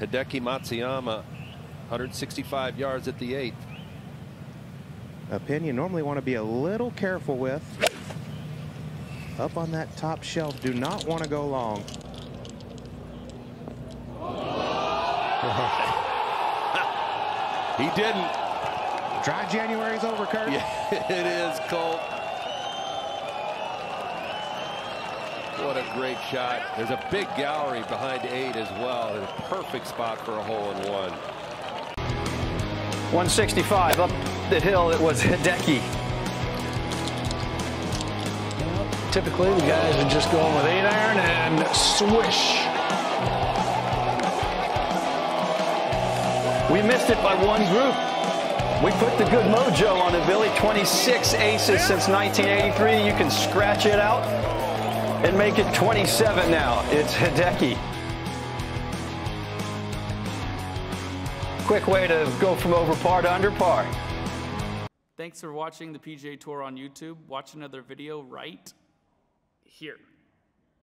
Hideki Matsuyama, 165 yards at the eighth. A pin you normally want to be a little careful with. Up on that top shelf, do not want to go long. he didn't. Dry January's over, Kurt. Yeah, it is, Colt. What a great shot. There's a big gallery behind eight as well. It's a perfect spot for a hole in one. 165 up the hill. It was Hideki. Typically, the guys are just going with eight iron and swish. We missed it by one group. We put the good mojo on the Billy. 26 aces since 1983. You can scratch it out and make it 27 now. It's Hideki. Quick way to go from over par to under par. Thanks for watching the PGA Tour on YouTube. Watch another video right here.